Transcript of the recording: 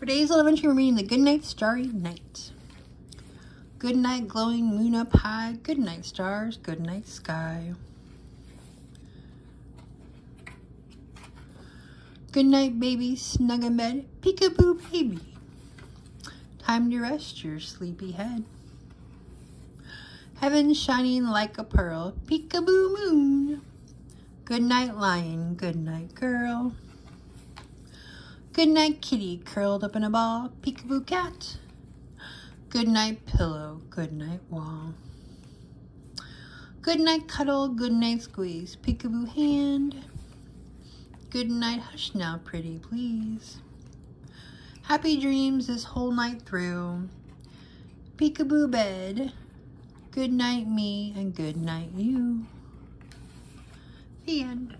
For today's little adventure, we're reading the Goodnight Starry Night. Good night, glowing moon up high. Good night, stars. Good night, sky. Good night, baby. Snug in bed. Peekaboo, baby. Time to rest your sleepy head. Heaven shining like a pearl. Peekaboo, moon. Good night, lion. Good night, girl. Good night, kitty, curled up in a ball. Peekaboo, cat. Good night, pillow. Good night, wall. Good night, cuddle. Good night, squeeze. Peekaboo, hand. Good night, hush now, pretty, please. Happy dreams this whole night through. Peekaboo, bed. Good night, me, and good night, you. The end.